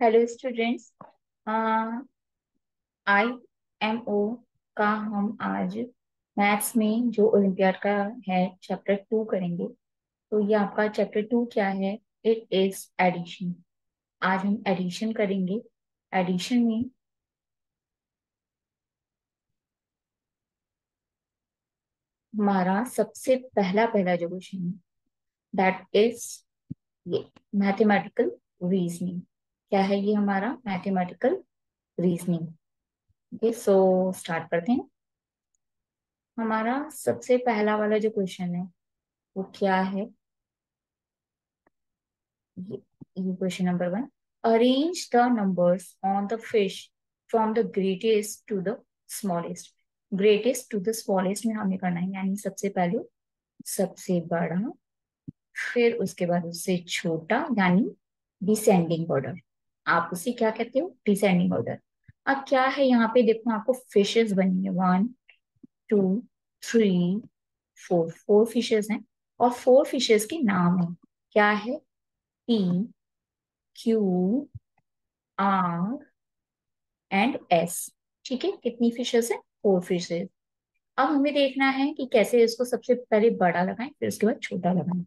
Hello students I am ओ का हम आज मैथ्स में जो ओलंपियाड का है चैप्टर टू करेंगे। तो ये आपका चैप्टर टू क्या है? इट इज़ एडिशन आज हम एडिशन करेंगे। एडिशन में हमारा सबसे पहला पहला जो क्वेश्चन है दैट इज़ ये मैथमेटिकल रीजनिंग क्या है ये हमारा mathematical reasoning okay so start करते हैं। हमारा सबसे पहला वाला जो क्वेश्चन है, वो क्या है? ये question number one arrange the numbers on the fish from the greatest to the smallest greatest to the smallest में हमें करना है, यानी सबसे पहले सबसे बड़ा, फिर उसके बाद उससे छोटा, यानी डिसेंडिंग ऑर्डर आप उसे क्या कहते हो? डिसेंडिंग ऑर्डर अब क्या है यहाँ पे? देखो, आपको फिशेस बनी है one two three four four fishes हैं और फोर फिशेस के नाम है. क्या है? P Q R and S ठीक है? कितनी फिशेस है? फोर फिशेस अब हमें देखना है कि कैसे इसको सबसे पहले बड़ा लगाएँ, फिर उसके बाद छोटा लगाएँ.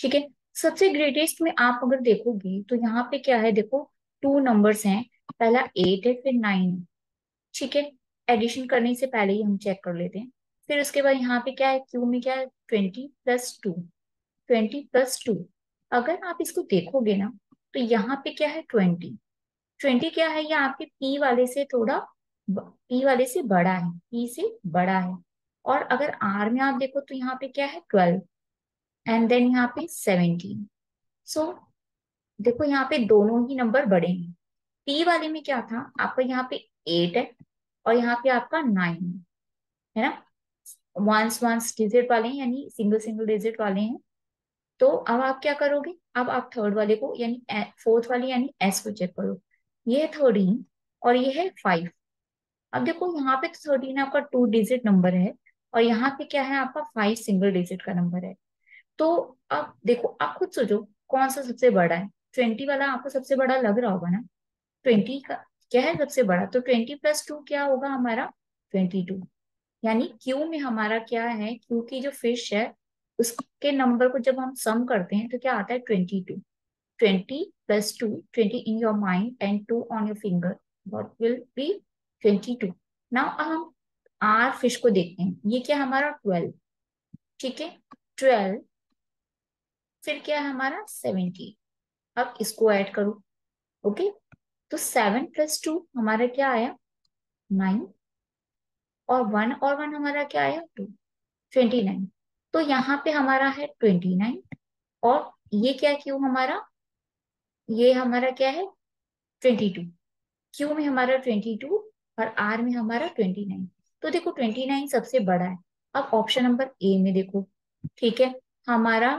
ठीक है? सबसे ग्रेटेस्ट में आप अगर देखोगे तो यहाँ पे क्या है? देखो टू नंबर्स हैं, पहला एट है, फिर नाइन है। ठीक है? एडिशन करने से पहले ही हम चेक कर लेते हैं। फिर उसके बाद यहाँ पे क्या है? क्यू में क्या है? Twenty plus two twenty plus two अगर आप इसको देखोगे ना तो यहाँ पे क्या है? ट्वेंटी ट्वेंटी क्या है? ये आपके पी वाले से थोड़ा पी वाले से बड़ा है। पी से बड़ा है। और अगर आर में आप देखो तो यहाँ पे क्या है? ट्वेल्व एंड देन यहाँ पे सेवेंटीन सो देखो यहाँ पे दोनों ही नंबर बड़े हैं। पी वाले में क्या था? आपका यहाँ पे एट है और यहाँ पे आपका नाइन है ना? वंस वंस डिजिट वाले हैं, यानी सिंगल सिंगल डिजिट वाले हैं। तो अब आप क्या करोगे? अब आप थर्ड वाले को, यानी फोर्थ वाले, यानी एस को चेक करो। ये है थर्टीन और ये है फाइव अब देखो यहाँ पे तो थर्टीन आपका टू डिजिट नंबर है और यहाँ पे क्या है? आपका फाइव सिंगल डिजिट का नंबर है। तो अब देखो आप खुद सोचो, कौन सा सबसे बड़ा है? ट्वेंटी वाला आपको सबसे बड़ा लग रहा होगा ना? ट्वेंटी का क्या है सबसे बड़ा? तो ट्वेंटी प्लस टू क्या होगा हमारा? Twenty two. यानी क्यू में हमारा क्या है? क्यू की जो फ़िश है, उसके नंबर को जब हम सम करते हैं तो क्या आता है? Twenty two. Twenty plus two, twenty in your mind and two on your finger, what will be twenty two. Now हम आर फ़िश को देखते हैं। ये क्या हमारा? ट्वेल्व। ठीक है? ट्वेल्व। फिर क्या है हमारा? सेवेंटी। अब इसको ऐड करो, ओके? तो सेवन प्लस टू हमारा क्या आया? नाइन और वन और वन हमारा क्या आया? टू ट्वेंटी नाइन तो यहाँ पे हमारा है ट्वेंटी नाइन और ये क्या क्यों हमारा? ये हमारा क्या है? ट्वेंटी टू क्यू में हमारा ट्वेंटी टू और आर में हमारा ट्वेंटी नाइन तो देखो ट्वेंटी नाइन सबसे बड़ा है। अब ऑप्शन नंबर ए में देखो, ठीक है? हमारा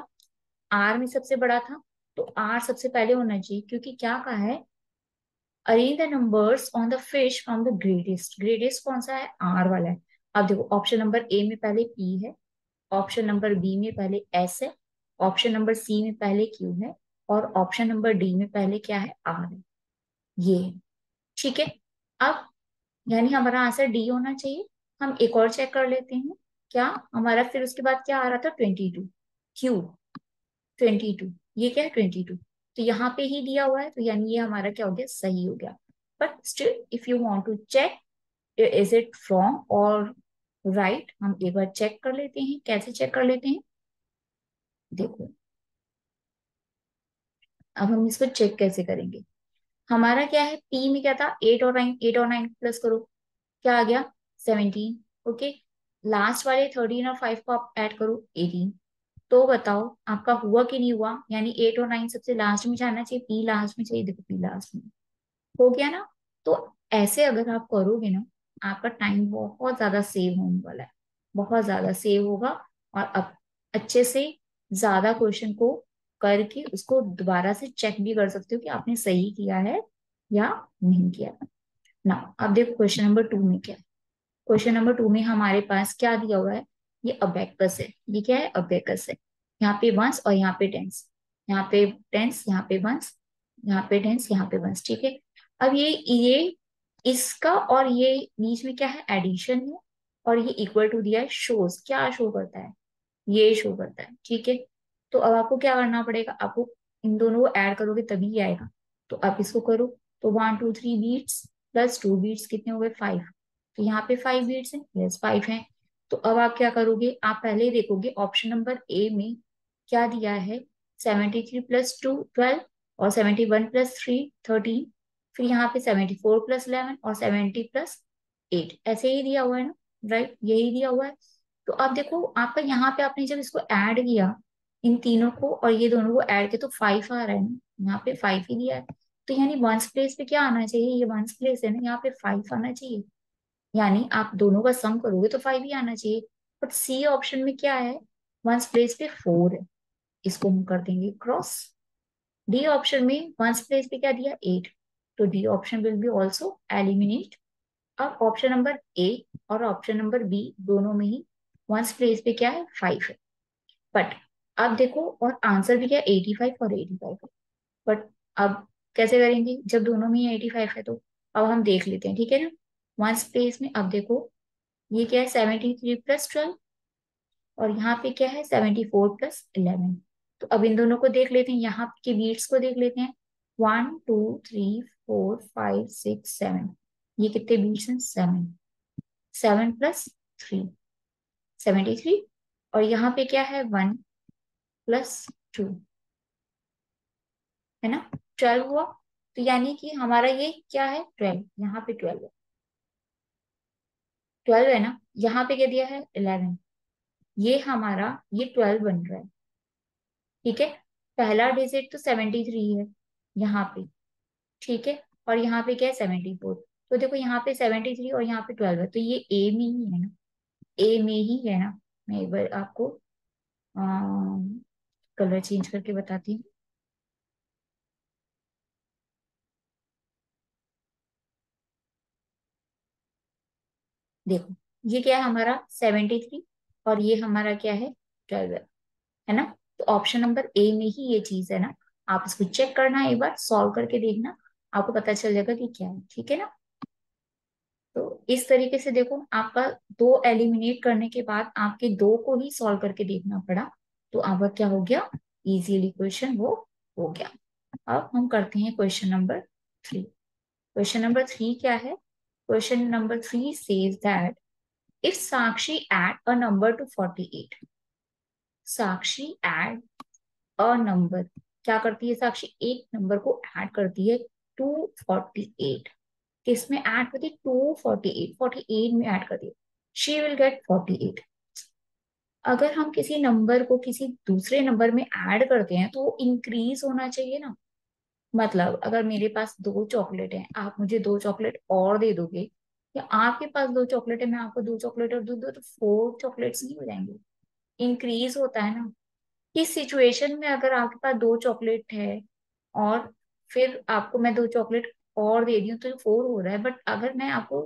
आर में सबसे बड़ा था तो आर सबसे पहले होना चाहिए, क्योंकि क्या कहा है? Arrange the numbers on the fish from the greatest greatest कौन सा है? आर वाला है। अब देखो ऑप्शन नंबर ए में पहले पी है ऑप्शन नंबर बी में पहले एस है ऑप्शन नंबर सी में पहले क्यू है, और ऑप्शन नंबर डी में पहले क्या है? आर है। ये ठीक है? अब यानी हमारा आंसर डी होना चाहिए। हम एक और चेक कर लेते हैं। क्या? हमारा फिर उसके बाद क्या आ रहा था? Twenty two Q twenty two ये क्या है, ट्वेंटी टू? तो यहाँ पे ही दिया हुआ है तो यानी ये हमारा क्या हो गया, सही हो गया। But still if you want to check is it wrong और राइट हम एक बार चेक कर लेते हैं, कैसे चेक कर लेते हैं? देखो। अब हम इसको चेक कैसे करेंगे? हमारा क्या है पी में क्या था एट और नाइन एट और नाइन प्लस करो। क्या आ गया सेवनटीन ओके लास्ट वाले थर्टीन और फाइव को आप ऐड करो एटीन तो बताओ, आपका हुआ कि नहीं हुआ? यानी एट और नाइन सबसे लास्ट में जाना चाहिए पी लास्ट में चाहिए, देखो पी लास्ट में। हो गया ना? तो ऐसे अगर आप करोगे ना, आपका टाइम बहुत ज़्यादा सेव होने वाला है। बहुत ज़्यादा सेव होगा और अब अच्छे से ज़्यादा क्वेश्चन को करके उसको दोबारा से चेक भी कर सकते हो कि आपने सही किया है या नहीं किया ना अब देखो क्वेश्चन नंबर टू में क्या? क्वेश्चन नंबर टू में हमारे पास क्या दिया हुआ है? ये अबेकस है। ये क्या है? अबेकस है। यहाँ पे वंस और यहाँ पे टेंस यहाँ पे टेंस यहाँ पे वंस यहाँ पे टेंस यहाँ पे वंस ठीक है? अब ये ये इसका और ये बीच में क्या है? एडिशन है और ये इक्वल टू दिया है शोज़ क्या शो करता है? ये शो करता है, ठीक है? तो अब आपको क्या करना पड़ेगा? आपको इन दोनों को ऐड करोगे तभी आएगा। तो आप इसको करो। तो one two three beats plus two beats कितने हो गए? फाइव तो यहाँ पे फाइव बीट्स हैं। यस फाइव हैं। तो अब आप क्या करोगे? आप पहले ही देखोगे ऑप्शन नंबर ए में क्या दिया है? Seventy three plus two twelve और seventy one plus three thirteen फिर यहाँ पे सेवेंटी फोर प्लस इलेवन और सेवेंटी प्लस एट ऐसे ही दिया हुआ है ना? राइट यही दिया हुआ है। तो अब देखो, आपका यहाँ पे आपने जब इसको ऐड किया, इन तीनों को और ये दोनों को ऐड किया तो फाइव आ रहा है ना? यहाँ पे फाइव ही दिया है। तो यानी वंस प्लेस पे क्या आना चाहिए? ये वंस प्लेस है ना? यहाँ पे फाइव आना चाहिए। यानी आप दोनों का सम करोगे तो फाइव ही आना चाहिए। बट सी ऑप्शन में क्या है? वंस प्लेस पे फोर है। इसको हम कर देंगे क्रॉस डी ऑप्शन में वंस प्लेस पे क्या दिया? एट तो D option will be also eliminate अब ऑप्शन नंबर ए और ऑप्शन नंबर बी दोनों में ही वंस प्लेस पे क्या है? फाइव है। बट अब देखो, और आंसर भी क्या? एटी फाइव और एटी फाइव है। बट अब कैसे करेंगे? जब दोनों में ही एटी फाइव है तो अब हम देख लेते हैं, ठीक है ना? वंस प्लेस में, अब देखो, ये क्या है? सेवेंटी थ्री प्लस ट्वेल्व और यहाँ पे क्या है? सेवेंटी फोर प्लस इलेवन तो अब इन दोनों को देख लेते हैं। यहाँ के बीट्स को देख लेते हैं। One two three four five six seven ये कितने बीट्स हैं? Seven seven plus three seventy three और यहाँ पे क्या है? वन प्लस टू है ना? ट्वेल्व हुआ। तो यानी कि हमारा ये क्या है? ट्वेल्व यहाँ पे ट्वेल्व है। ट्वेल्व है ना? यहाँ पे क्या दिया है? इलेवन। ये हमारा ये ट्वेल्व बन रहा है। ठीक है? पहला डिजिट तो सेवेंटी थ्री है यहाँ पे। ठीक है? और यहाँ पे क्या है? सेवेंटी फोर तो देखो यहाँ पे सेवेंटी थ्री और यहाँ पे ट्वेल्व है। तो ये ए में ही है ना? ए में ही है ना? मैं एक बार आपको आ, कलर चेंज करके बताती हूँ। देखो, ये क्या है हमारा? सेवेंटी थ्री और ये हमारा क्या है? ट्वेल्व है। ना? तो ऑप्शन नंबर ए में ही ये चीज़ है ना? आप इसको चेक करना एक बार सॉल्व करके देखना, आपको पता चल जाएगा कि क्या है, ठीक है ना? तो इस तरीके से देखो, आपका दो एलिमिनेट करने के बाद आपके दो को ही सॉल्व करके देखना पड़ा तो आपका क्या हो गया? इजीली क्वेश्चन वो हो गया। अब हम करते हैं question number three question number three क्या है? Question number three says that if Sakshi add a number to 48 Sakshi add a number क्या करती है साक्षी एक नंबर को ऐड करती है 248 किसमें ऐड करती है? 248 48 में ऐड करती है। शी विल गेट 48 अगर हम किसी नंबर को किसी दूसरे नंबर में ऐड करते हैं तो इंक्रीज होना चाहिए ना। मतलब अगर मेरे पास दो चॉकलेट हैं, आप मुझे दो चॉकलेट और दे दोगे, या आपके पास दो चॉकलेट है, मैं आपको दो चॉकलेट और दूध दो तो फोर चॉकलेट्स नहीं हो जाएँगे। इंक्रीज होता है ना। इस सिचुएशन में अगर आपके पास दो चॉकलेट है और फिर आपको मैं दो चॉकलेट और दे दी तो फोर हो रहा है। बट अगर मैं आपको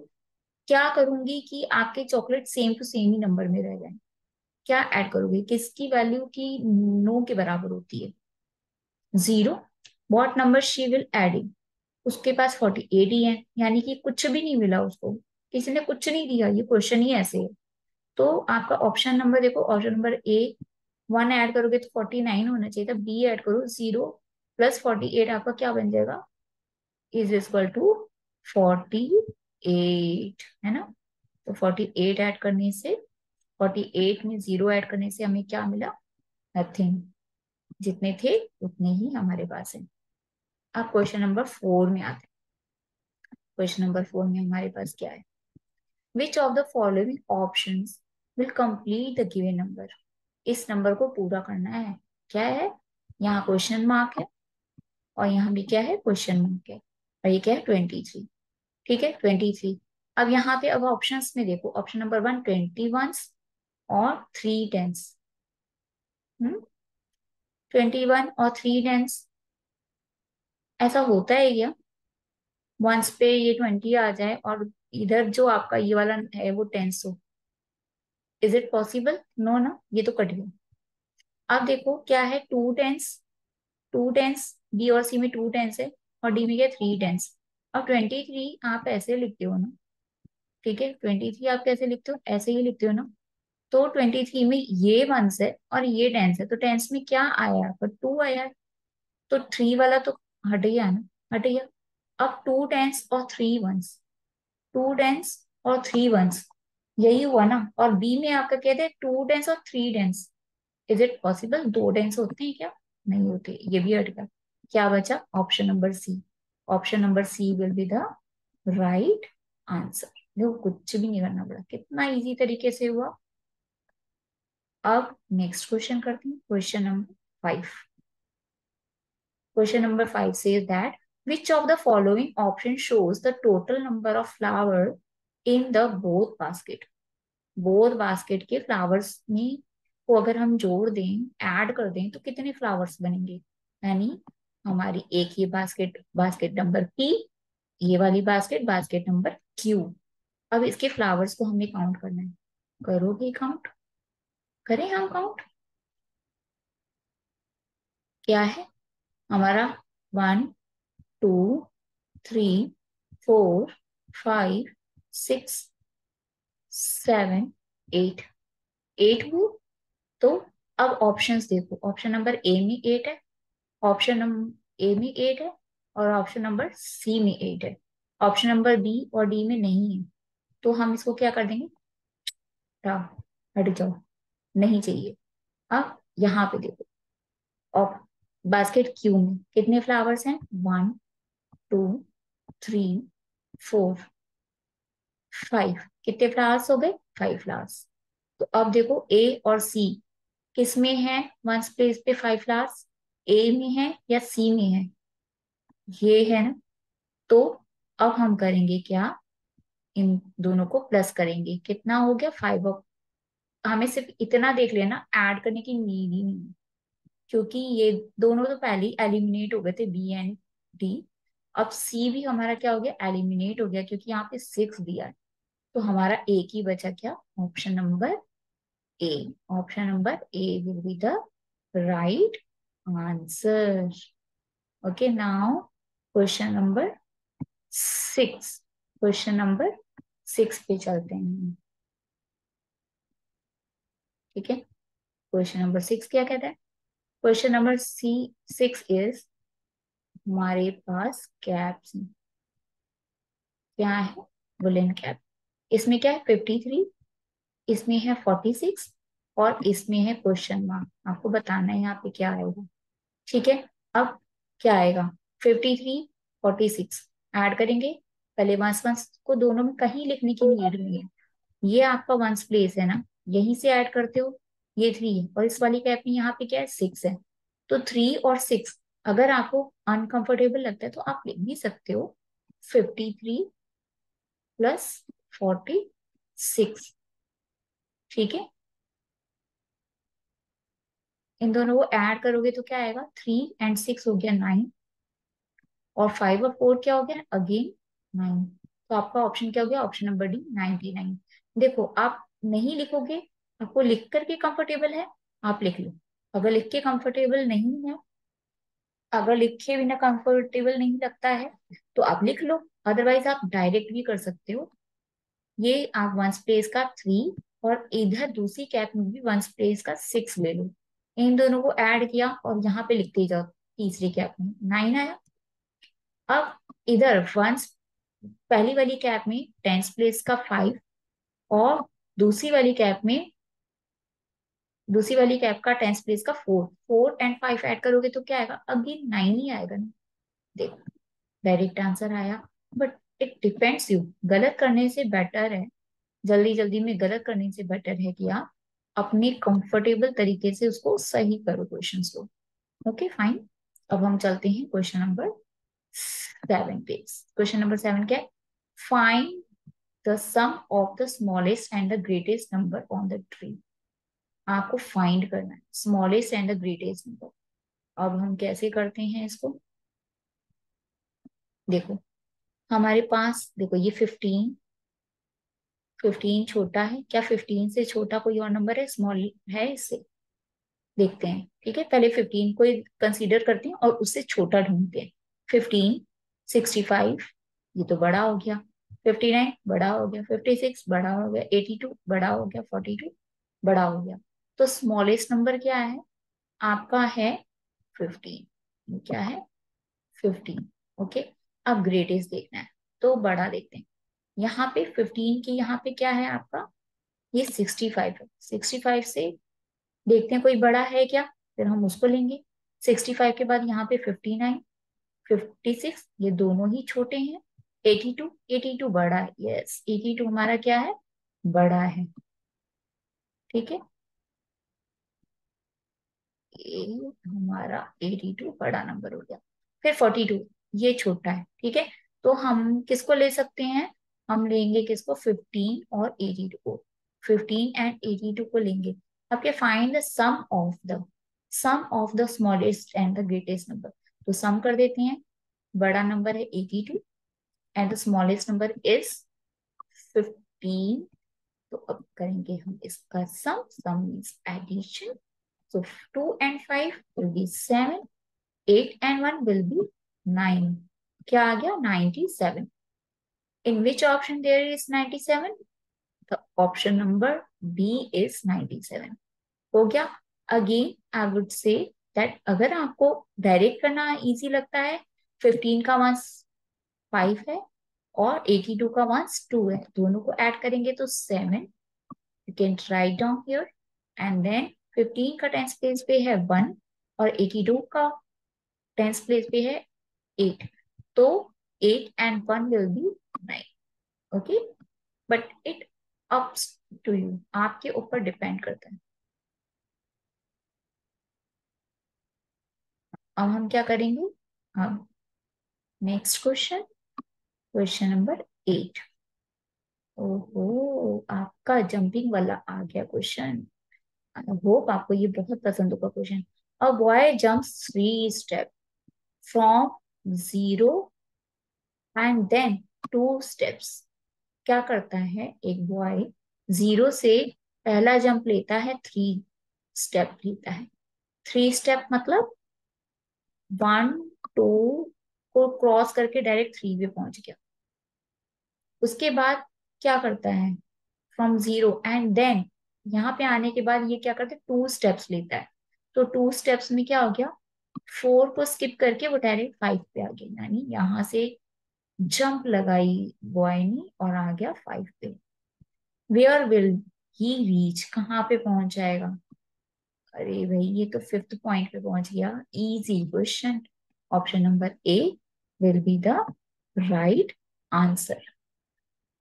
क्या करूँगी कि आपके चॉकलेट सेम टू सेम ही नंबर में रह जाए? क्या ऐड करोगे? किसकी वैल्यू की नो के बराबर होती है? Zero what number she will adding उसके पास फोर्टी एट ही है, यानी कि कुछ भी नहीं मिला उसको। किसी ने कुछ नहीं दिया, ये क्वेश्चन ही ऐसे है। तो आपका ऑप्शन नंबर देखो option number A one add करोगे तो फोर्टी नाइन होना चाहिए था बी ऐड करो ज़ीरो प्लस फोर्टी एट आपका क्या बन जाएगा? Is equal to forty eight है ना? तो फोर्टी एट ऐड करने से फोर्टी एट में ज़ीरो ऐड करने से हमें क्या मिला? नथिंग जितने थे, उतने ही हमारे पास है। अब क्वेश्चन नंबर फोर में आते हैं। क्वेश्चन नंबर फोर में हमारे पास क्या है? Which of the following option will complete the given number इस नंबर को पूरा करना है। क्या है? यहाँ क्वेश्चन मार्क है और यहाँ भी क्या है? क्वेश्चन मार्क है। और ये क्या है? ट्वेंटी थ्री ठीक है? ट्वेंटी थ्री अब यहाँ पे अब ऑप्शंस में देखो। Option number one twenty one और थ्री टेंस ट्वेंटी वन और थ्री टेंस ऐसा होता है क्या वंस पे ये ट्वेंटी आ जाए और इधर जो आपका ये वाला है वो टेंस हो इज़ इट पॉसिबल नो ना ये तो कट गया अब देखो क्या है two tens two tens B और सी में टू टेंस है और डी में क्या थ्री टेंस अब ट्वेंटी थ्री आप ऐसे लिखते हो ना, ठीक है? ट्वेंटी थ्री आप कैसे लिखते हो? ऐसे ही लिखते हो ना। तो ट्वेंटी थ्री में ये वंस है और ये टेंस है। तो टेंस में क्या आया? पर टू आया। तो थ्री वाला तो हट गया ना? हट गया अब टू टेंस और थ्री वंस टू टेंस और थ्री वंस यही हुआ ना? और बी में आपका कहते हैं टू टेंस और three tens is it possible दो टेंस होते हैं क्या? नहीं होते। ये भी हट गया। क्या बचा? Option number C option number C will be the right answer देखो, कुछ भी नहीं करना पड़ा। कितना इजी तरीके से हुआ। अब नेक्स्ट क्वेश्चन करते हैं। Question number five question number five says that which of the following option shows the total number of flower in the both basket? Both basket के flowers में को अगर हम जोड़ दें ऐड कर दें तो कितने फ्लावर्स बनेंगे? यानी हमारी एक ही बास्केट बास्केट नंबर पी ये वाली बास्केट बास्केट नंबर क्यू अब इसके फ्लावर्स को हमें काउंट करना है। करोगे काउंट करें हम काउंट क्या है? हमारा one, two, three, four, five, six, seven, eight. Eight वो? तो अब ऑप्शंस देखो। ऑप्शन नंबर ए में एट है ऑप्शन नंबर ए में एट है, और ऑप्शन नंबर सी में एट है। ऑप्शन नंबर बी और डी में नहीं है। तो हम इसको क्या कर देंगे? हट जाओ। नहीं चाहिए। अब यहाँ पे देखो। बास्केट क्यू में कितने फ्लावर्स हैं? One, two, three, four, five. कितने फ्लावर्स हो गए? Five flowers. तो अब देखो ए और सी किसमें है? वन स्पेस पे फाइव फ्लावर्स। ए में है या सी में है? ये है ना? तो अब हम करेंगे क्या? इन दोनों को प्लस करेंगे। कितना हो गया? फाइव हमें सिर्फ़ इतना देख लेना। ऐड करने की नीड ही नहीं क्योंकि ये दोनों तो पहले एलिमिनेट हो गए थे बी एंड डी अब सी भी हमारा क्या हो गया? एलिमिनेट हो गया क्योंकि यहाँ पे सिक्स दिया है। तो हमारा एक ही बचा क्या? Option number A option number A will be the right answer okay now question number six question number six पे चलते हैं। ठीक है? क्वेश्चन नंबर सिक्स क्या कहता है? Question number C six is हमारे पास कैप्स क्या है? वुलन कैप इसमें क्या है? फिफ्टी थ्री इसमें है फोर्टी सिक्स और इसमें है क्वेश्चन मार्क आपको बताना है यहाँ पे क्या आएगा। ठीक है? अब क्या आएगा? Fifty three forty six add करेंगे। पहले वंस वंस को दोनों में कहीं लिखने की नीड नहीं है। ये आपका वंस प्लेस है ना? यहीं से ऐड करते हो। ये थ्री है। और इस वाली कैप में यहाँ पे क्या है? सिक्स है। तो थ्री और सिक्स अगर आपको अनकंफर्टेबल लगता है तो आप लिख भी सकते हो। Fifty three plus forty six ठीक है? इन दोनों को ऐड करोगे तो क्या आएगा? थ्री एंड सिक्स हो गया नाइन और फाइव और फोर क्या हो गया? अगेन नाइन तो आपका ऑप्शन क्या हो गया? Option number D ninety nine देखो, आप नहीं लिखोगे आपको लिख करके कंफर्टेबल है, आप लिख लो। अगर लिख के कंफर्टेबल नहीं है, अगर लिखे बिना कंफर्टेबल नहीं लगता है तो आप लिख लो। अदरवाइज़ आप डायरेक्ट भी कर सकते हो। ये आप वन स्पेस का थ्री और इधर दूसरी कैप में भी वन स्पेस का सिक्स ले लो। इन दोनों को ऐड किया और यहाँ पे लिखते जाओ तीसरी कैप में। नाइन आया। अब इधर वन पहली वाली कैप में टेंस प्लेस का फाइव और दूसरी वाली कैप में दूसरी वाली कैप का टेंस प्लेस का four four and five add करोगे तो क्या आएगा? अगेन नाइन ही आएगा ना। देखो डायरेक्ट आंसर आया बट इट डिपेंड्स यू गलत करने से बेटर है, जल्दी जल्दी में गलत करने से बेटर है कि आप अपने कंफर्टेबल तरीके से उसको सही करो क्वेश्चन को। ओके फाइन अब हम चलते हैं क्वेश्चन नंबर सेवन पे। क्वेश्चन नंबर सेवन क्या है? Find the sum of the smallest and the greatest number on the tree आपको फाइंड करना है। Smallest and the greatest number अब हम कैसे करते हैं इसको? देखो, हमारे पास, देखो ये फिफ्टीन फिफ्टीन छोटा है। क्या फिफ्टीन से छोटा कोई और नंबर है? स्मॉल है इससे। देखते हैं, ठीक है? पहले फिफ्टीन को कंसीडर करते हैं और उससे छोटा ढूंढते हैं। फिफ्टीन सिक्सटी फाइव ये तो बड़ा हो गया। फिफ्टी नाइन बड़ा हो गया। फिफ्टी सिक्स बड़ा हो गया। एटी टू बड़ा हो गया। फोर्टी टू बड़ा हो गया। तो स्मॉलेस्ट नंबर क्या है? आपका है फिफ्टीन क्या है? फिफ्टीन ओके अब ग्रेटेस्ट देखना है। तो बड़ा देखते हैं। यहाँ पे फिफ्टीन की यहाँ पे क्या है आपका? ये सिक्सटी फाइव है। सिक्सटी फाइव से देखते हैं कोई बड़ा है क्या? फिर हम उसको लेंगे। सिक्सटी फाइव के बाद यहाँ पे फिफ्टी नाइन फिफ्टी सिक्स ये दोनों ही छोटे हैं। एटी टू एटी टू बड़ा है। यस एटी टू हमारा क्या है? बड़ा है। ठीक है? हमारा एटी टू बड़ा नंबर हो गया। फिर फोर्टी टू ये छोटा है, ठीक है? तो हम किसको ले सकते हैं? हम लेंगे किसको? फिफ्टीन और एटी टू को। फिफ्टीन एंड एटी टू को लेंगे। अब क्या find the sum of the sum of the smallest and the greatest number तो सम कर देते हैं। बड़ा नंबर है eighty two and the smallest number is fifteen तो अब करेंगे हम इसका sum sum addition So 2 and 5 will be 7. 8 and 1 will be 9. क्या आ गया 97. In which option there is 97? The option number B is 97. हो गया again I would say that अगर आपको डायरेक्ट करना इजी लगता है 15 का वंस 5 है और 82 का वंस 2 है दोनों को ऐड करेंगे तो 7 you can write down here and then fifteen का टेंस प्लेस पे है वन और एटी टू का टेंस प्लेस पे है एट तो eight and one will be nine okay but it ups to you आपके ऊपर डिपेंड करता है। अब हम क्या करेंगे? अब next question question number eight ओहो, आपका जंपिंग वाला आ गया क्वेश्चन आई होप आपको ये बहुत पसंद होगा question a boy jump three step from zero and then two steps क्या करता है एक बॉय ज़ीरो से पहला जंप लेता है थ्री स्टेप लेता है. थ्री स्टेप मतलब वन टू को क्रॉस करके डायरेक्ट थ्री पे पहुँच गया. उसके बाद क्या करता है? फ्रॉम ज़ीरो एंड देन यहाँ पे आने के बाद ये क्या करते टू स्टेप्स लेता है। तो टू स्टेप्स में क्या हो गया? फोर को स्किप करके वो डायरेक्ट फाइव पे आ गया यानी यहाँ से जंप लगाई बॉय ने और आ गया फाइव पे। वेयर विल ही रीच कहाँ पे पहुँच जाएगा? अरे भाई, ये तो फिफ्थ पॉइंट पे पहुँच गया। Easy question option number A will be the right answer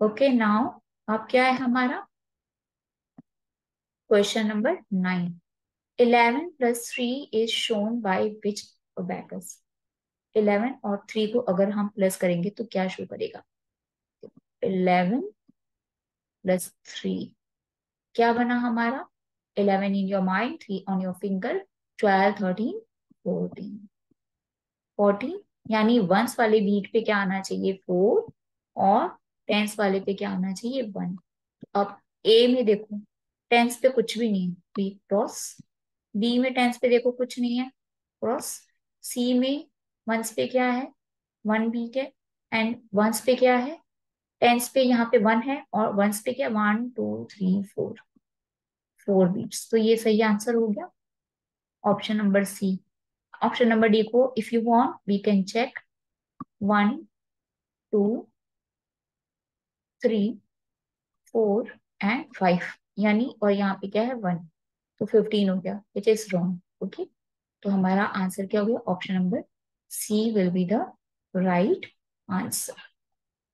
okay now अब क्या है हमारा? Question number 9. 11 plus 3 is shown by which abacus? 11 और 3 को अगर हम प्लस करेंगे तो क्या शो करेगा? 11 प्लस 3 क्या बना हमारा? 11 in your mind 3 on your finger 12 13 14 14 यानी वंस वाले बीट पे क्या आना चाहिए? फोर और टेंस वाले पे क्या आना चाहिए? वन अब ए में देखो। टेंस पे कुछ भी नहीं है बी क्रॉस बी में टेंस पे देखो कुछ नहीं है क्रॉस सी में वंस पे क्या है? वन बीट है. एंड वंस पे क्या है? टेंस पे यहाँ पे वन है और वंस पे क्या? One two three four four beats तो ये सही आंसर हो गया. Option number C option number D को if you want we can check one two three four and five यानी, और यहाँ पे क्या है वन तो फिफ्टीन हो गया विच इज़ रॉन्ग ओके तो हमारा आंसर क्या हो गया? Option number C will be the right answer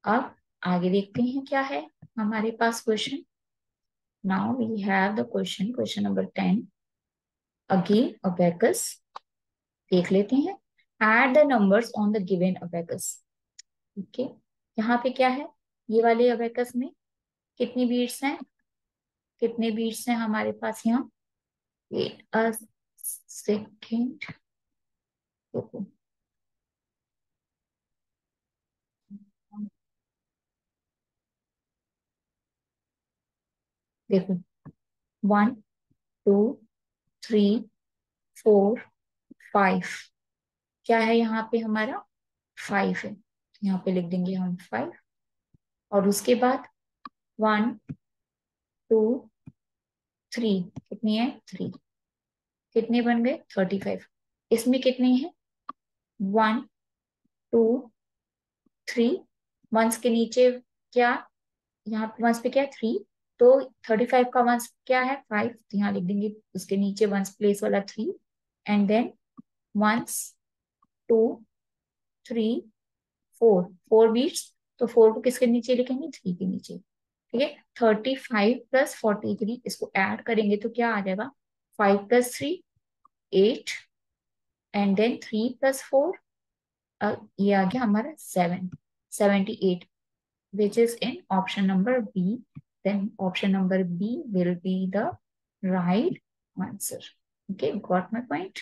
अब आगे देखते हैं क्या है हमारे पास question now we have the question question number ten again abacus देख लेते हैं. Add the numbers on the given abacus okay यहाँ पे क्या है? ये वाले अबेकस में कितनी बीट्स हैं? कितने बीट्स हैं हमारे पास यहाँ? सेकेंड देखो। One two three four five क्या है यहाँ पे हमारा? फाइव है। यहाँ पे लिख देंगे हम फाइव और उसके बाद वन टू थ्री, कितनी है? थ्री। कितने बन गए? Thirty five. इसमें कितने हैं? One, two, three. वंस के नीचे क्या? यहाँ वंस पे क्या? थ्री। तो थर्टी फाइव का वंस क्या है? फाइव। तो यहाँ लिख देंगे, उसके नीचे वंस प्लेस वाला three. And then ones, two, three, four. Four beats. तो फोर को किसके नीचे लिखेंगे? थ्री के नीचे। ठीक है? Thirty five plus forty three इसको ऐड करेंगे तो क्या आ जाएगा? Five plus three eight and then three plus four ये आ गया हमारा seven seventy eight which is in option number B then option number B will be the right answer okay got my point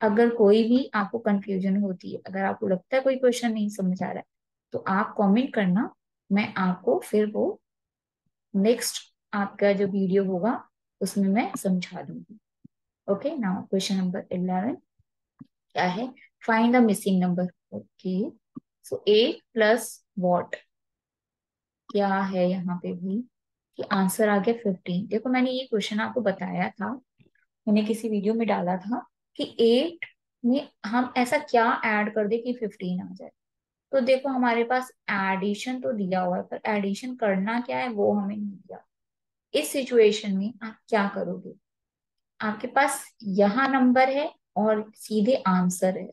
अगर कोई भी आपको confusion होती है, अगर आपको लगता है कोई क्वेश्चन नहीं समझ आ रहा है तो आप कमेंट करना, मैं आपको फिर वो नेक्स्ट आपका जो वीडियो होगा, उसमें मैं समझा दूँगी। Okay now question number eleven क्या है? Find the missing number okay so eight plus what क्या है यहाँ पे भी? कि आंसर आ गया फिफ्टीन देखो, मैंने ये क्वेश्चन आपको बताया था। मैंने किसी वीडियो में डाला था कि एट में हम ऐसा क्या ऐड कर दे कि फिफ्टीन आ जाए। तो देखो, हमारे पास एडिशन तो दिया हुआ है, पर एडिशन करना क्या है, वो हमें नहीं दिया। इस सिचुएशन में आप क्या करोगे? आपके पास यहाँ नंबर है और सीधे आंसर है।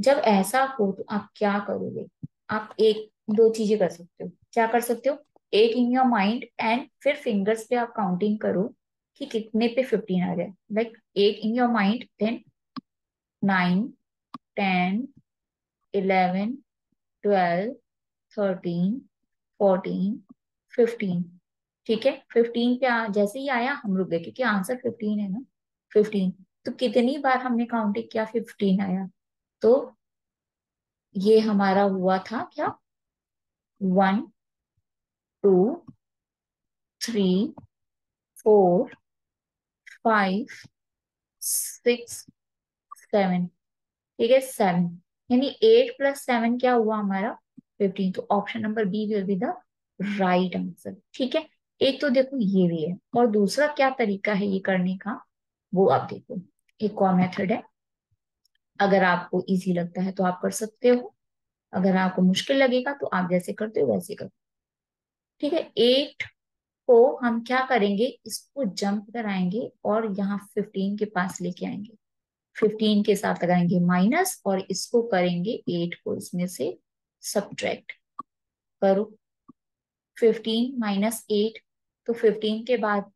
जब ऐसा हो तो आप क्या करोगे? आप एक, दो चीज़ें कर सकते हो। क्या कर सकते हो? एक इन योर माइंड एंड फिर फिंगर्स पे आप काउंटिंग करो कि कितने पे फिफ्टीन आ जाए like eight in your mind then nine ten eleven twelve thirteen fourteen fifteen ठीक है? फिफ्टीन पे आ, जैसे ही आया हम रुक गए क्योंकि आंसर फिफ्टीन है ना? फिफ्टीन तो कितनी बार हमने काउंटिंग किया फिफ्टीन आया? तो ये हमारा हुआ था क्या? One two three four five six seven ठीक है? सेवन यानी एट प्लस सेवन क्या हुआ हमारा? फिफ्टीन तो option number B will be the right answer ठीक है? एक तो देखो ये भी है। और दूसरा क्या तरीका है ये करने का? वो आप देखो। एक और मेथड है। अगर आपको इजी लगता है तो आप कर सकते हो। अगर आपको मुश्किल लगेगा तो आप जैसे करते हो वैसे करो। ठीक है? एट को हम क्या करेंगे? इसको जंप कराएँगे और यहाँ फिफ्टीन के पास लेके आएँगे। फिफ्टीन के साथ लगाएँगे माइनस और इसको करेंगे एट को इसमें से सब्ट्रैक्ट करो। फिफ्टीन माइनस एट तो फिफ्टीन के बाद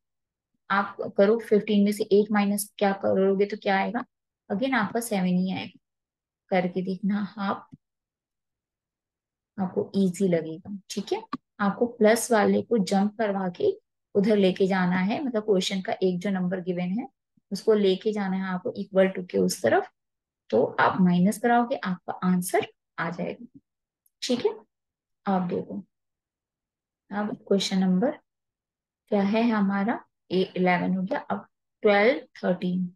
आप करो फिफ्टीन में से एट माइनस क्या करोगे तो क्या आएगा? अगेन आपका सेवन ही आएगा। करके देखना आप, आपको इजी लगेगा, ठीक है? आपको प्लस वाले को जंप करवा के उधर लेके जाना है मतलब क्वेश्चन का एक जो नंबर गिवन है उसको लेके जाना है आपको इक्वल टू के उस तरफ़ तो आप माइनस कराओगे, आपका आंसर आ जाएगा। ठीक है? आप देखो। अब क्वेश्चन नंबर क्या है हमारा? ए इलेवन हो गया। अब twelve thirteen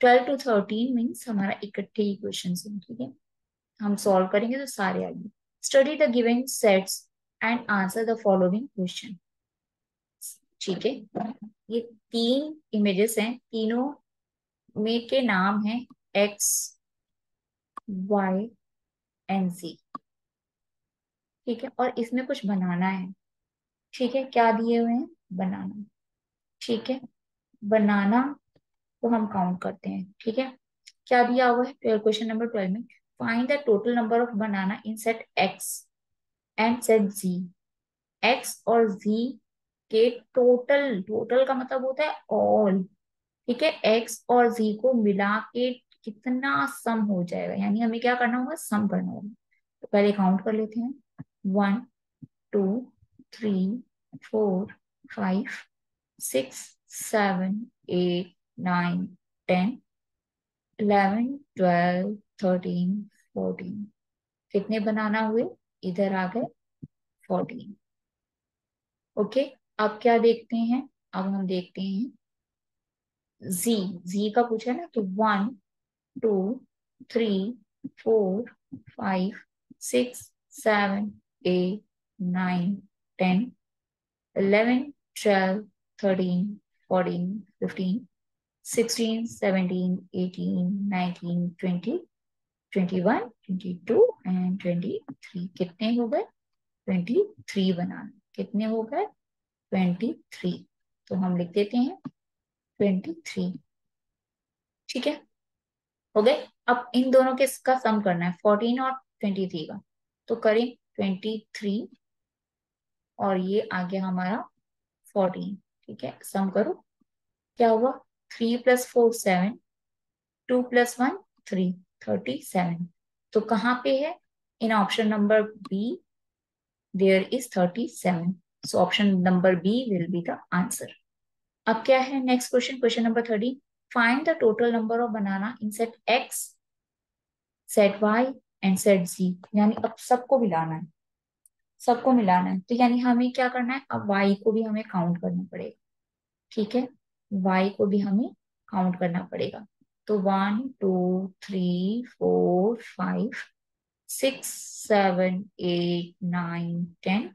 twelve to thirteen means हमारा इकट्ठे ही क्वेश्चन है, ठीक है? हम सॉल्व करेंगे तो सारे आएँगे study the given sets and answer the following question ठीक है? ये तीन इमेजेस हैं, तीनों में के नाम है एक्स वाई एंड जी ठीक है? और इसमें कुछ बनाना है। ठीक है? क्या दिए हुए हैं? बनाना। ठीक है? बनाना तो हम काउंट करते हैं। ठीक है? क्या दिया हुआ है? क्वेश्चन नंबर ट्वेल्व में। Find the total number of banana in set X and set G X और जी के टोटल टोटल का मतलब होता है ऑल ठीक है? एक्स और जी को मिला के कितना सम हो जाएगा? यानी हमें क्या करना होगा? सम करना होगा। तो पहले काउंट कर लेते हैं। One two three four five six seven eight nine ten eleven twelve thirteen fourteen कितने बनाना हुए? इधर आ गए फोर्टीन ओके अब क्या देखते हैं? अब हम देखते हैं। जी जी का पूछा ना तो one two three four five six seven eight nine ten eleven twelve thirteen fourteen fifteen sixteen seventeen eighteen nineteen twenty twenty one twenty two and twenty three कितने हो गए? ट्वेंटी थ्री बनाना कितने हो गए? Twenty three. तो हम लिख देते हैं ट्वेंटी थ्री। ठीक है? हो गए? अब इन दोनों के का सम करना है। फोर्टीन और ट्वेंटी थ्री का। तो करें ट्वेंटी थ्री और ये आ गया हमारा फोर्टीन। ठीक है? सम करो। क्या हुआ? Three plus four seven two plus one three thirty seven तो कहाँ पे है? In option number B there is thirty seven so option number B will be the answer अब क्या है? Next question question number thirty find the total number of banana in set X set Y and set G यानी अब सबको मिलाना है। सबको मिलाना है। तो यानी हमें क्या करना है? अब वाई को भी हमें काउंट करना पड़ेगा। ठीक है? वाई को भी हमें काउंट करना पड़ेगा। तो one two three four five six seven eight nine ten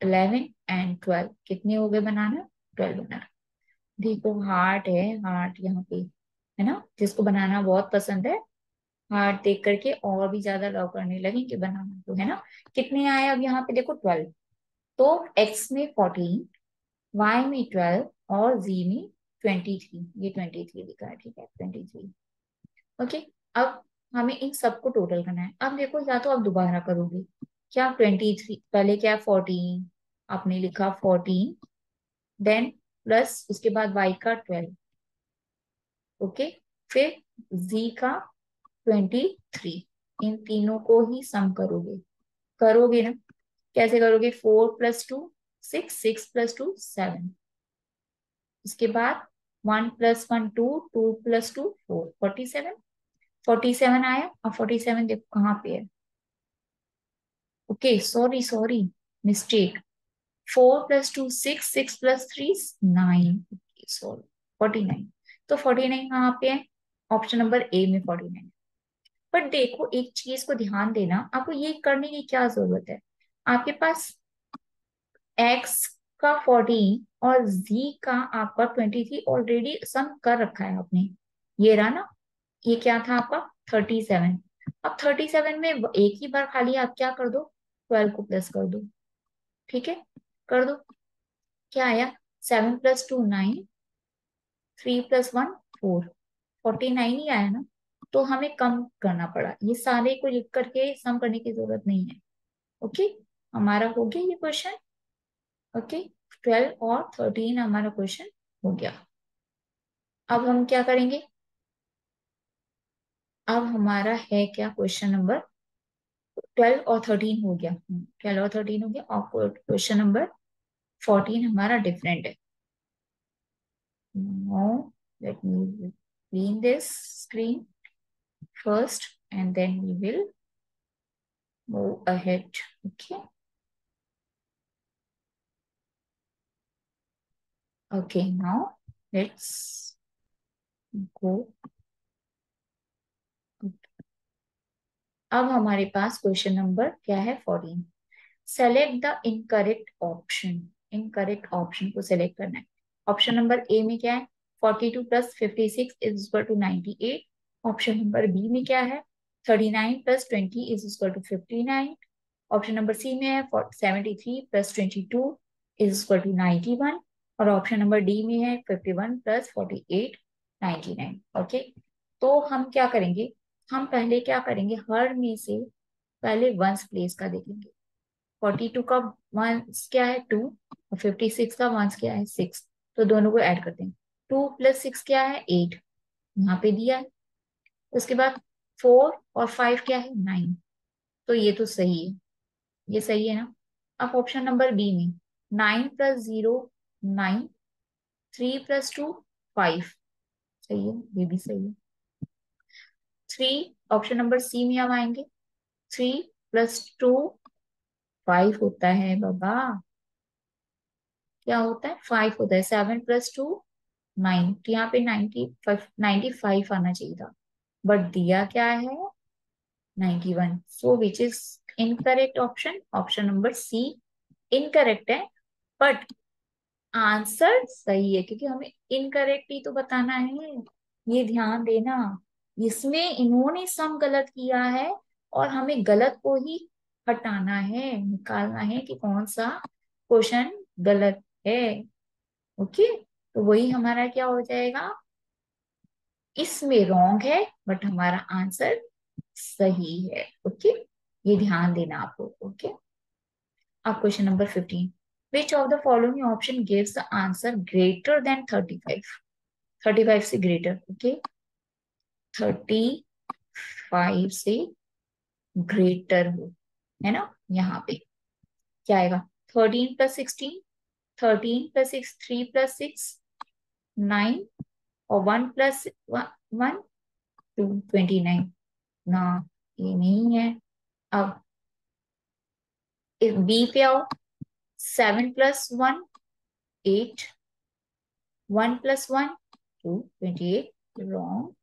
eleven and twelve. कितने हो गए बनाना? ट्वेल्व बनाना देखो हार्ट है हार्ट यहाँ पे, है ना? जिसको बनाना बहुत पसंद है हार्ट देख करके और भी ज़्यादा लव करने लगे कि बनाना तो है ना? कितने आए अब यहाँ पे? देखो, ट्वेल्व। तो एक्स में फोर्टीन वाई में ट्वेल्व और जी में ट्वेंटी थ्री ये ट्वेंटी थ्री लिखा है, ठीक है? ट्वेंटी थ्री ओके अब हमें इन सबको टोटल करना है। अब देखो, या तो आप दोबारा करोगे। क्या ट्वेंटी थ्री पहले क्या फोर्टीन आपने लिखा फोर्टीन देन प्लस उसके बाद वाई का ट्वेल्व ओके फिर जी का ट्वेंटी थ्री इन तीनों को ही सम करोगे. करोगे ना? कैसे करोगे? Four plus two six six plus two seven उसके बाद one plus one two two plus two four forty seven forty seven आया? और फोर्टी सेवन देखो कहाँ पे है? Okay sorry sorry mistake four plus two six six plus three nine sorry forty nine तो forty nine कहाँ पे है? ऑप्शन नंबर ए में फोर्टी नाइन बट देखो, एक चीज़ को ध्यान देना। आपको ये करने की क्या ज़रूरत है? आपके पास x का 14 और z का आपका 23 ऑलरेडी सम कर रखा है आपने। ये रहा ना? ये क्या था आपका? 37 अब 37 में एक ही बार खाली आप क्या कर दो? 12 को प्लस कर दो। ठीक है? कर दो। क्या आया? Seven plus two nine, three plus one four. Forty nine ही आया ना? तो हमें कम करना पड़ा। ये सारे को लिख करके सम करने की ज़रूरत नहीं है। ओके? हमारा हो गया ये क्वेश्चन ओके? ट्वेल्व और थर्टीन हमारा क्वेश्चन हो गया। अब हम क्या करेंगे? अब हमारा है क्या क्वेश्चन नंबर ट्वेल्व और थर्टीन हो गया ट्वेल्व और थर्टीन हो गया और क्वेश्चन नंबर फोर्टीन हमारा डिफरेंट है now let me clean this screen first and then we will move ahead okay okay now let's go अब हमारे पास क्वेश्चन नंबर क्या है? Fourteen select the incorrect option incorrect option को select करना है। ऑप्शन नंबर ए में क्या है? Forty two plus fifty six is equal to ninety eight option number B में क्या है? Thirty nine plus twenty is equal to fifty nine option number C में है seventy three plus twenty two is equal to ninety one और option number D में है fifty one plus forty eight ninety nine okay तो हम क्या करेंगे? हम पहले क्या करेंगे? हर में से पहले वंस प्लेस का देखेंगे फोर्टी टू का वंस क्या है? टू और फिफ्टी सिक्स का वंस क्या है? सिक्स तो दोनों को ऐड करते हैं। टू प्लस सिक्स क्या है? एट यहाँ पे दिया है। उसके बाद फोर और फाइव क्या है? नाइन तो ये तो सही है। ये सही है ना? अब ऑप्शन नंबर बी में nine plus zero nine three plus two five सही है? ये भी सही है। थ्री ऑप्शन नंबर सी में हम आएँगे। थ्री प्लस टू फाइव होता है बाबा। क्या होता है? फाइव होता है। सेवन प्लस टू नाइन यहाँ पे नाइनटी फाइव नाइन्टी फाइव आना चाहिए था। बट दिया क्या है? Ninety one so which is incorrect option option number C incorrect है। बट आंसर सही है, क्योंकि हमें इनकरेक्ट ही तो बताना है। ये ध्यान देना। इसमें इन्होंने सम गलत किया है और हमें गलत को ही हटाना है, निकालना है कि कौन सा क्वेश्चन गलत है। ओके? तो वही हमारा क्या हो जाएगा? इसमें रॉन्ग है बट हमारा आंसर सही है। ओके? ये ध्यान देना आपको ओके? अब question number fifteen which of the following option gives the answer greater than thirty five thirty five से ग्रेटर ओके? थर्टी फाइव से ग्रेटर हो, है ना? यहाँ पे क्या आएगा? Thirteen plus sixteen thirteen plus six three plus six nine और one plus one two twenty nine ना, ये नहीं है। अब बी पे आओ। Seven plus one eight one plus one two twenty eight wrong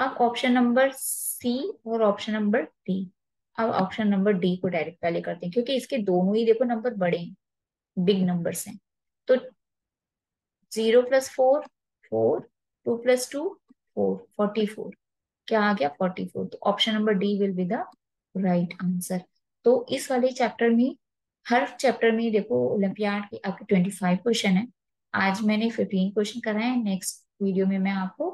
अब ऑप्शन नंबर सी और ऑप्शन नंबर डी अब ऑप्शन नंबर डी को डायरेक्ट पहले करते हैं क्योंकि इसके दोनों ही देखो नंबर बड़े हैं बिग नंबर्स हैं। तो zero plus four four two plus two four forty four क्या आ गया? फोर्टी फोर तो option number D will be the right answer तो इस वाले चैप्टर में हर चैप्टर में देखो ओलंपियाड के आपके ट्वेंटी फाइव क्वेश्चन है। आज मैंने फिफ्टीन क्वेश्चन कराए नेक्स्ट वीडियो में मैं आपको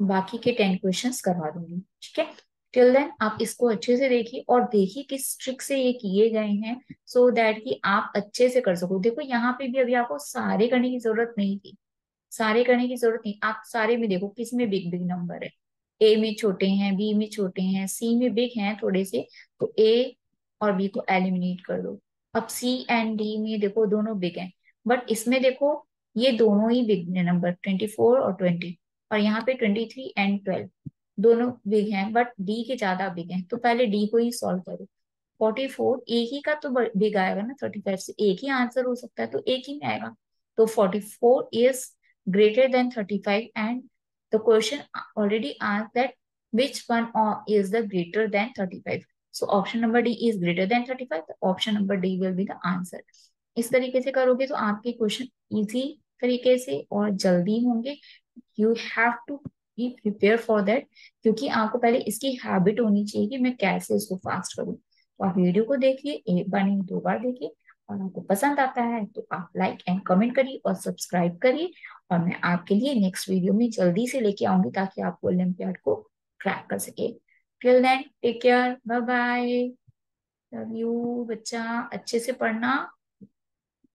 बाकी के टेन क्वेश्चंस करवा दूँगी, ठीक है? टिल देन आप इसको अच्छे से देखिए और देखिए किस ट्रिक से ये किए गए हैं सो so दैट कि आप अच्छे से कर सको। देखो, यहाँ पे भी अभी आपको सारे करने की ज़रूरत नहीं थी। सारे करने की ज़रूरत नहीं। आप सारे में देखो, किसमें बिग बिग नंबर है? ए में छोटे हैं बी में छोटे हैं सी में बिग हैं थोड़े से तो ए और बी को एलिमिनेट कर दो। अब सी एंड डी में देखो, दोनों बिग हैं। बट इसमें देखो, ये दोनों ही बिग नंबर ट्वेंटी फोर और ट्वेंटी और यहाँ पे ट्वेंटी थ्री एंड ट्वेल्व दोनों बिग हैं बट डी के ज़्यादा बिग हैं। तो पहले डी को ही सॉल्व करो। फोर्टी फोर एक ही का तो बिग आएगा ना थर्टी फाइव से एक ही आंसर हो सकता है तो एक ही में आएगा। तो forty four is greater than 35 and the question already asked that which one is the greater than 35 so option number d is greater than 35 the option number d will be the answer इस तरीके से करोगे तो आपके question easy तरीके से और जल्दी होंगे। You have to be prepare for that क्योंकि आपको पहले इसकी हैबिट होनी चाहिए कि मैं कैसे इसको फास्ट करूँ। तो आप वीडियो को देखिए, एक बार नहीं, दो बार देखिए, और आपको पसंद आता है तो आप लाइक एंड कमेंट करिए और सब्सक्राइब करिए, और मैं आपके लिए नेक्स्ट वीडियो में जल्दी से लेके आऊँगी ताकि आप ओलंपियाड को क्रैक कर सके। Till then take care bye bye love you बच्चा, अच्छे से पढ़ना।